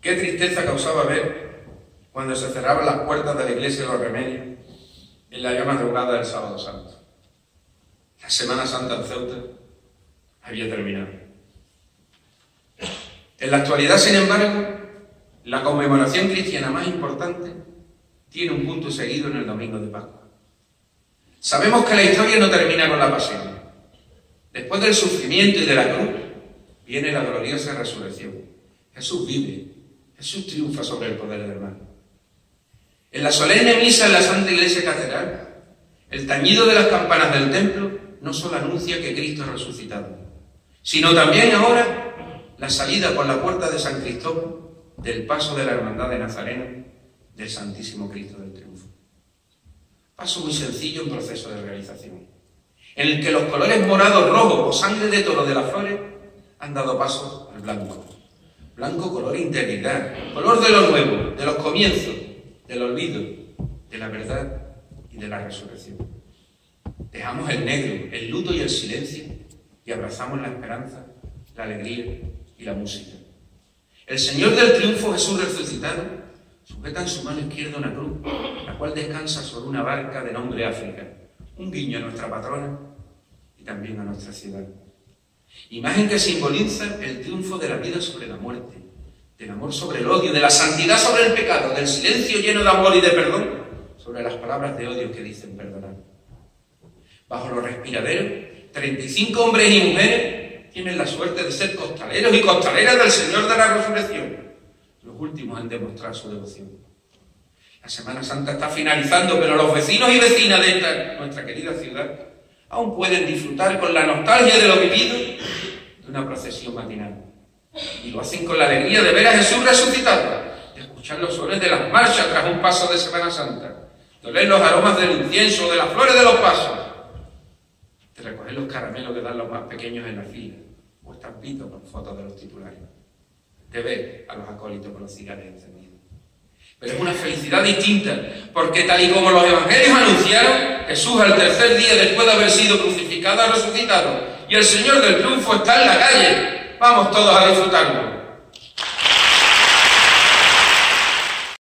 Qué tristeza causaba ver cuando se cerraban las puertas de la iglesia de los remedios en la llama madrugada del sábado santo. La Semana Santa en Ceuta había terminado. En la actualidad, sin embargo, la conmemoración cristiana más importante tiene un punto seguido en el domingo de Pascua. Sabemos que la historia no termina con la pasión. Después del sufrimiento y de la cruz, viene la gloriosa resurrección. Jesús vive, Jesús triunfa sobre el poder del mal. En la solemne misa en la Santa Iglesia Catedral, el tañido de las campanas del templo no solo anuncia que Cristo ha resucitado, sino también ahora la salida por la puerta de San Cristóbal del paso de la Hermandad de Nazareno del Santísimo Cristo del Triunfo. Paso muy sencillo en proceso de realización, en el que los colores morados, rojos o sangre de toro de las flores han dado paso al blanco. Blanco color integridad, color de lo nuevo, de los comienzos, del olvido, de la verdad y de la resurrección. Dejamos el negro, el luto y el silencio y abrazamos la esperanza, la alegría y la música. El Señor del triunfo, Jesús resucitado, sujeta en su mano izquierda una cruz, la cual descansa sobre una barca de nombre África, un guiño a nuestra patrona y también a nuestra ciudad. Imagen que simboliza el triunfo de la vida sobre la muerte, del amor sobre el odio, de la santidad sobre el pecado, del silencio lleno de amor y de perdón sobre las palabras de odio que dicen perdonar. Bajo los respiraderos, 35 hombres y mujeres tienen la suerte de ser costaleros y costaleras del Señor de la Resurrección. Los últimos han demostrado su devoción. La Semana Santa está finalizando, pero los vecinos y vecinas de esta, nuestra querida ciudad aún pueden disfrutar con la nostalgia de lo vivido de una procesión matinal. Y lo hacen con la alegría de ver a Jesús resucitado, de escuchar los sones de las marchas tras un paso de Semana Santa, de oler los aromas del incienso, de las flores de los pasos, de recoger los caramelos que dan los más pequeños en la fila, o estampitos con fotos de los titulares, de ver a los acólitos con los cigarros encendidos. Pero es una felicidad distinta, porque tal y como los evangelios anunciaron, Jesús al tercer día después de haber sido crucificado ha resucitado, y el Señor del triunfo está en la calle, Vamos todos a disfrutarlo.